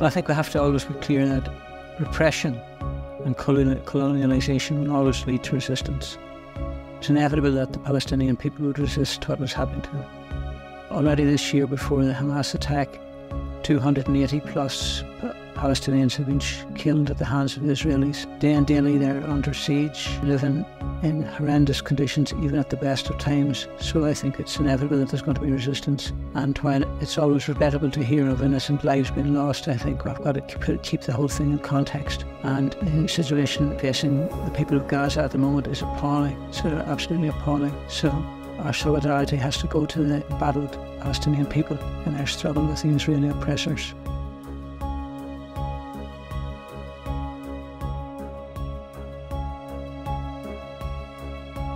But I think we have to always be clear that repression and colonialisation will always lead to resistance. It's inevitable that the Palestinian people would resist what was happening to them. Already this year, before the Hamas attack, 280 plus Palestinians have been killed at the hands of Israelis. Day and daily they're under siege, living in horrendous conditions, even at the best of times. So I think it's inevitable that there's going to be resistance. And while it's always regrettable to hear of innocent lives being lost, I think we've got to keep the whole thing in context. And the situation facing the people of Gaza at the moment is appalling. It's absolutely appalling. So our solidarity has to go to the battled Palestinian people in their struggle with the Israeli oppressors.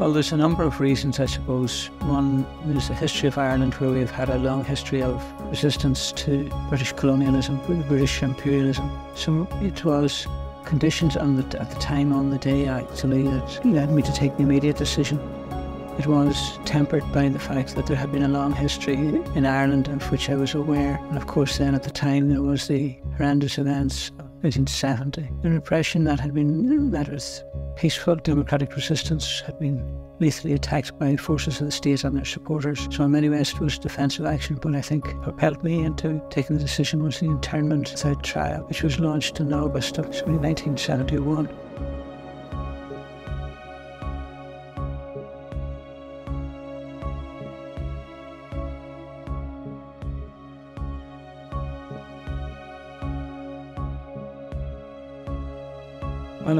Well, there's a number of reasons, I suppose. One is the history of Ireland, where we've had a long history of resistance to British colonialism, British imperialism. So it was conditions the, at the time on the day, actually, that led me to take the immediate decision. It was tempered by the fact that there had been a long history in Ireland of which I was aware. And of course, then at the time, there was the horrendous events of 1970. The repression that had been met with peaceful democratic resistance had been lethally attacked by forces of the state and their supporters. So in many ways it was defensive action, but I think propelled me into taking the decision was the internment without trial, which was launched in August of 1971.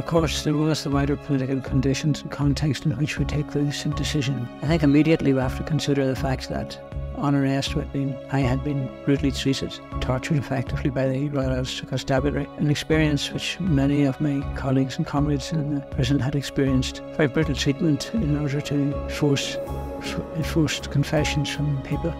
Of course, there was the wider political conditions and context in which we take this decision. I think immediately we have to consider the fact that on arrest I had been brutally treated, tortured effectively by the Royal Constabulary, an experience which many of my colleagues and comrades in the prison had experienced. Very brutal treatment in order to force enforced confessions from people.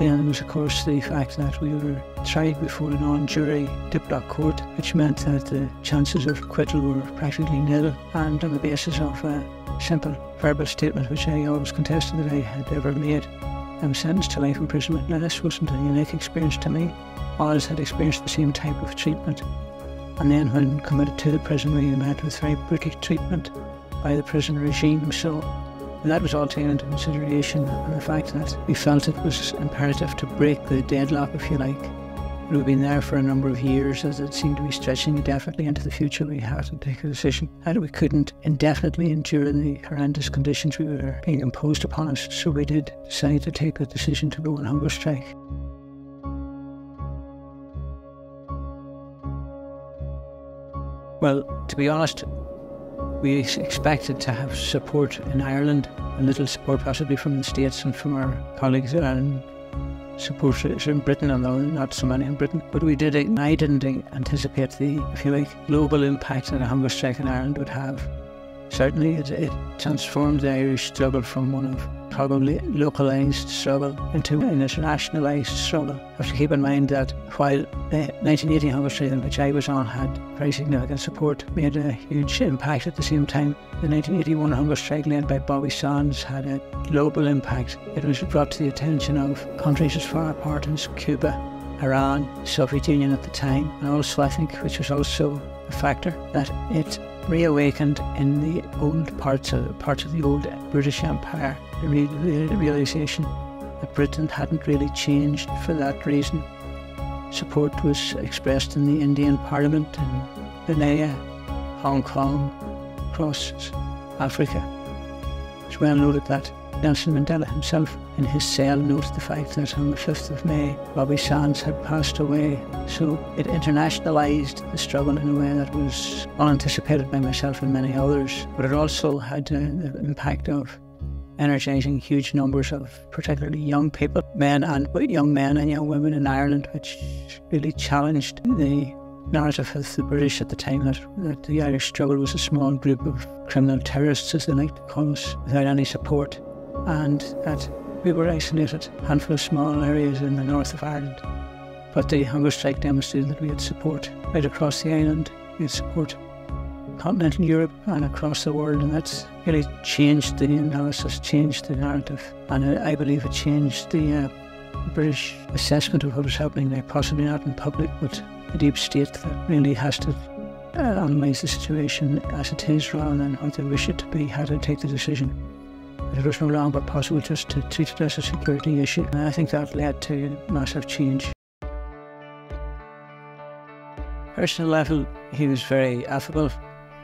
Then was, of course, the fact that we were tried before a non-jury Diplock court, which meant that the chances of acquittal were practically nil, and on the basis of a simple verbal statement, which I always contested that I had ever made, I was sentenced to life imprisonment. Now, this wasn't a unique experience to me. Others had experienced the same type of treatment. And then, when committed to the prison, we met with very brutal treatment by the prison regime. So and that was all taken into consideration, and the fact that we felt it was imperative to break the deadlock, if you like. It had been there for a number of years as it seemed to be stretching indefinitely into the future. We had to take a decision that we couldn't indefinitely endure the horrendous conditions we were being imposed upon us. So we did decide to take the decision to go on hunger strike. Well, to be honest, we expected to have support in Ireland, a little support possibly from the States and from our colleagues and support in Britain, although not so many in Britain. But we did, I didn't anticipate the, if you like, global impact that a hunger strike in Ireland would have. Certainly, it, it transformed the Irish struggle from one of probably localised struggle into an internationalised struggle. You have to keep in mind that while the 1980 hunger strike in which I was on had very significant support, made a huge impact at the same time. The 1981 hunger strike led by Bobby Sands had a global impact. It was brought to the attention of countries as far apart as Cuba, Iran, Soviet Union at the time, and also I think, which was also a factor, that it reawakened in the old parts of parts of the old British Empire. The, realization that Britain hadn't really changed for that reason. Support was expressed in the Indian Parliament in Malaya, Hong Kong, across Africa. It's well noted that Nelson Mandela himself in his cell noted the fact that on the 5th of May, Bobby Sands had passed away. So it internationalised the struggle in a way that was unanticipated by myself and many others. But it also had uh, the impact of energising huge numbers of particularly young people, men and young men and young women in Ireland, which really challenged the narrative of the British at the time that, that the Irish struggle was a small group of criminal terrorists, as they like to call us, without any support and that we were isolated, a handful of small areas in the north of Ireland. But the hunger strike demonstrated that we had support right across the island, we had support continental Europe and across the world, and that's really changed the analysis, changed the narrative, and I believe it changed the uh, British assessment of what was happening there, possibly not in public, but a deep state that really has to uh, analyse the situation as it is rather than how they wish it to be, how to take the decision. It was no longer possible just to treat it as a security issue. And I think that led to massive change. Personal level, he was very affable.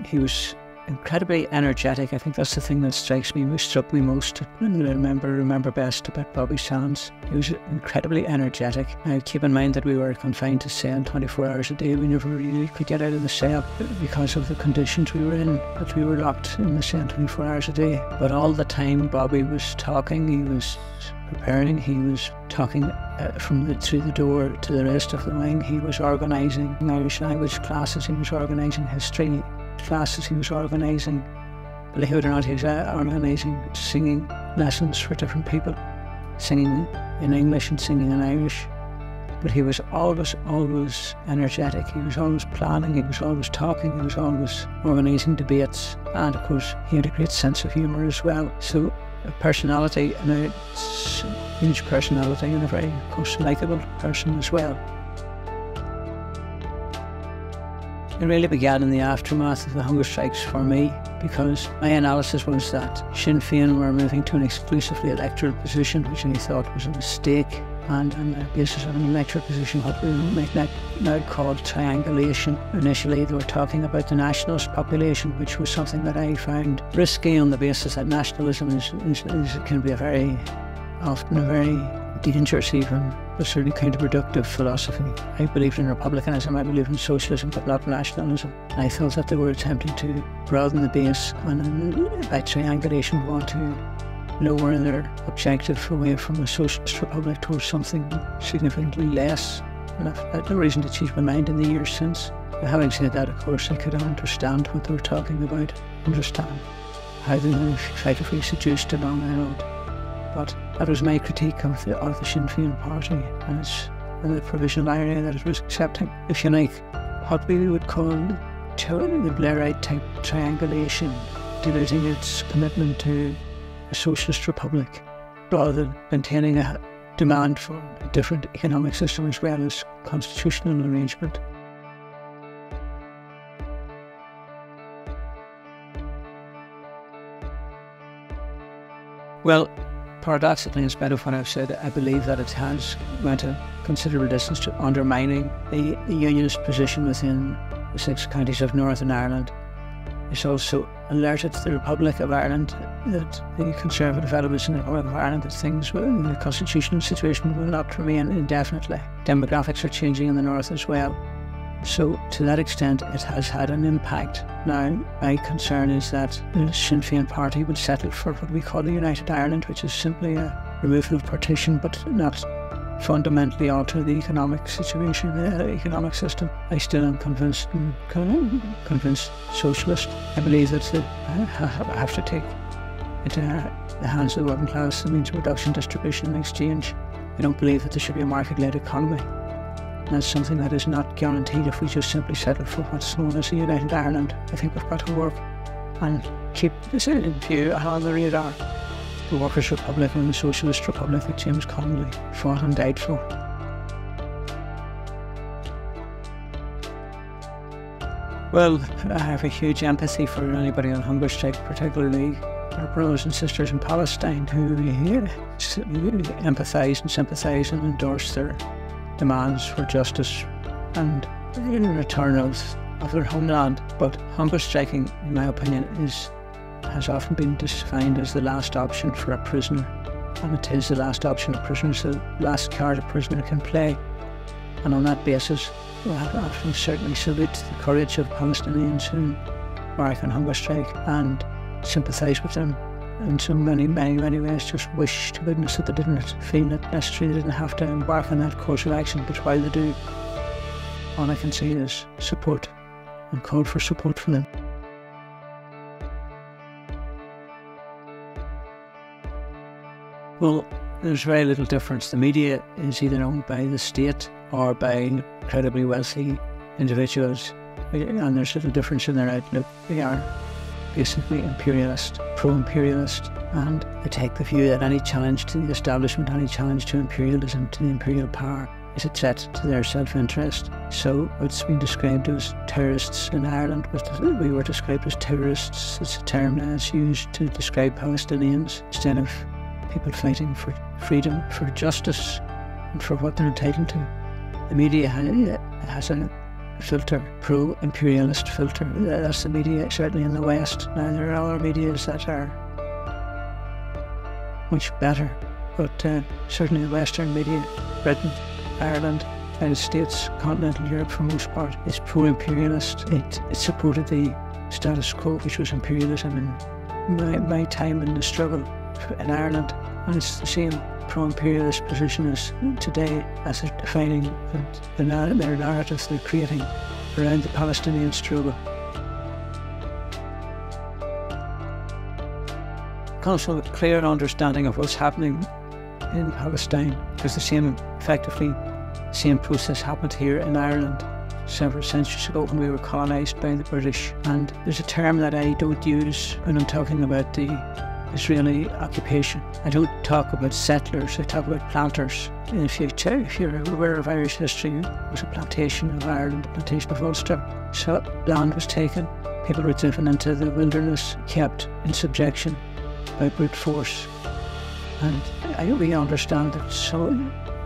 He was incredibly energetic. I think that's the thing that strikes me, which struck me most. I remember, remember best about Bobby Sands. He was incredibly energetic. Now, keep in mind that we were confined to cell 24 hours a day. We never really could get out of the cell because of the conditions we were in, that we were locked in the cell 24 hours a day. But all the time, Bobby was talking, he was preparing, he was talking uh, from the, through the door to the rest of the wing. He was organising Irish language classes, he was organising history classes he was organising. Believe it or not, he was organising singing lessons for different people, singing in English and singing in Irish. But he was always, always energetic. He was always planning. He was always talking. He was always organising debates. And of course, he had a great sense of humour as well. So, a personality and a huge personality and a very, of course, likeable person as well. It really began in the aftermath of the hunger strikes for me because my analysis was that Sinn Féin were moving to an exclusively electoral position, which I thought was a mistake. And on the basis of an electoral position, what we might now call triangulation. Initially, they were talking about the nationalist population, which was something that I found risky on the basis that nationalism is, is, is can be a very, often a very dangerous even a certainly counterproductive philosophy. I believed in republicanism, I believed in socialism, but not nationalism. I felt that they were attempting to broaden the base and by triangulation want to lower their objective away from a socialist republic towards something significantly less. And I've had no reason to change my mind in the years since. But having said that, of course, I could understand what they were talking about, understand how they effectively seduced along the road. But that was my critique of the, of the Sinn Féin party and, its, and the provisional IRA that it was accepting, if you like, what we would call the Blairite type triangulation, diluting its commitment to a socialist republic rather than maintaining a demand for a different economic system as well as constitutional arrangement. Well, paradoxically, in spite of what I've said, I believe that it has went a considerable distance to undermining the, the unionist position within the six counties of Northern Ireland. It's also alerted the Republic of Ireland that the conservative elements in the Republic of Ireland that things in the constitutional situation will not remain indefinitely. Demographics are changing in the north as well. So, to that extent, it has had an impact. Now, my concern is that the Sinn Féin party would settle for what we call the United Ireland, which is simply a removal of partition, but not fundamentally alter the economic situation, the economic system. I still am convinced, mm, convinced socialist. I believe that the, uh, I have to take into uh, the hands of the working class. It means reduction, distribution, and exchange. I don't believe that there should be a market-led economy. That's something that is not guaranteed if we just simply settle for what's known as the United Ireland. I think we've got to work and keep this in view and on the radar. The Workers' Republic and the Socialist Republic that James Connolly fought and died for. Well, I have a huge empathy for anybody on hunger strike, particularly our brothers and sisters in Palestine who empathise and sympathise and endorse their demands for justice and in return of, of their homeland. But hunger striking, in my opinion, is has often been defined as the last option for a prisoner. And it is the last option a prisoner, it's the last card a prisoner can play. And on that basis, I often certainly salute the courage of Palestinians who on hunger strike and sympathise with them in so many, many, many ways just wish to goodness that they didn't feel it necessary, they didn't have to embark on that course of action, but while they do, all I can say is support and call for support from them. Well, there's very little difference. The media is either owned by the state or by incredibly wealthy individuals, and there's little difference in their outlook. They are basically imperialist, pro imperialist, And I take the view that any challenge to the establishment, any challenge to imperialism, to the imperial power, is a threat to their self-interest. So it's been described as terrorists in Ireland. We were described as terrorists. It's a term that's used to describe Palestinians instead of people fighting for freedom, for justice, and for what they're entitled to. The media has a filter, pro-imperialist filter. That's the media, certainly in the West. Now there are other medias that are much better, but uh, certainly the Western media, Britain, Ireland, United States, continental Europe for most part, is pro-imperialist. It, it supported the status quo, which was imperialism in my, my time in the struggle in Ireland. And it's the same pro-imperialist position is today as they're defining the, the, their narratives they're creating around the Palestinian struggle. From a clear understanding of what's happening in Palestine, because the same, effectively, same process happened here in Ireland several centuries ago when we were colonised by the British. And there's a term that I don't use when I'm talking about the Israeli occupation. I don't talk about settlers, I talk about planters. And if, you, if you're aware of Irish history, it was a plantation of Ireland, a plantation of Ulster. So land was taken, people were driven into the wilderness, kept in subjection by brute force. And I, hope we understand that so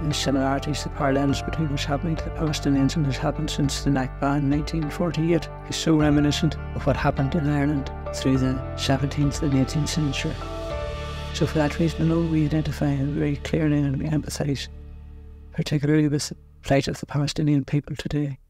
the similarities, the parallels between what's happening to the Palestinians and what's happened since the Nakba in 1948 is so reminiscent of what happened in Ireland through the 17th and 18th century. So for that reason alone, we identify very clearly and we empathise, particularly with the plight of the Palestinian people today.